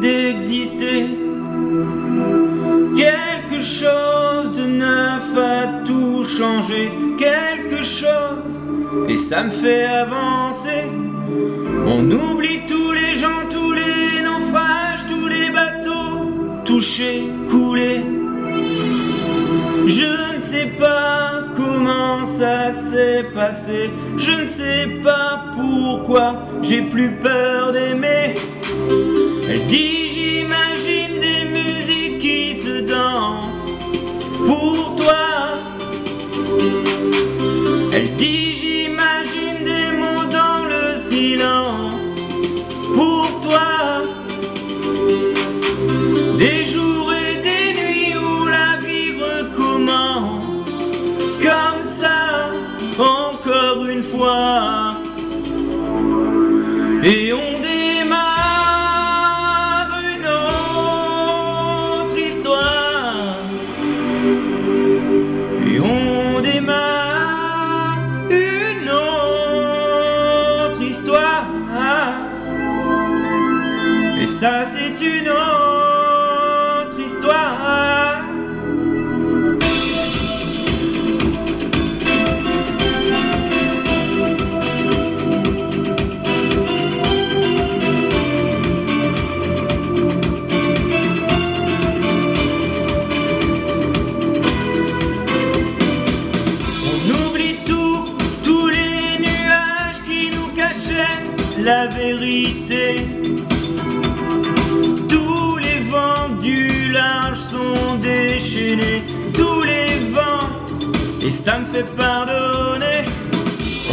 d'exister. Quelque chose de neuf a tout changé, quelque chose, et ça me fait avancer. On oublie tous les gens, tous les naufrages, tous les bateaux touchés, coulés. Ça s'est passé, je ne sais pas pourquoi j'ai plus peur d'aimer. Elle dit j'imagine des musiques qui se dansent pour toi. Elle dit Et on démarre une autre histoire. Et on démarre une autre histoire. Et ça, c'est une autre la vérité. Tous les vents du large sont déchaînés, tous les vents, et ça me fait pardonner.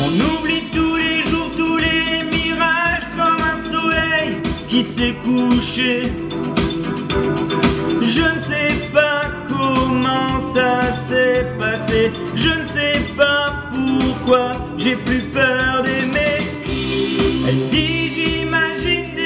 On oublie tous les jours, tous les mirages comme un soleil qui s'est couché. Je ne sais pas comment ça s'est passé, je ne sais pas pourquoi j'ai plus peur d'aimer. Elle dit j'imagine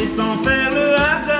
laissant faire le hasard.